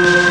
you.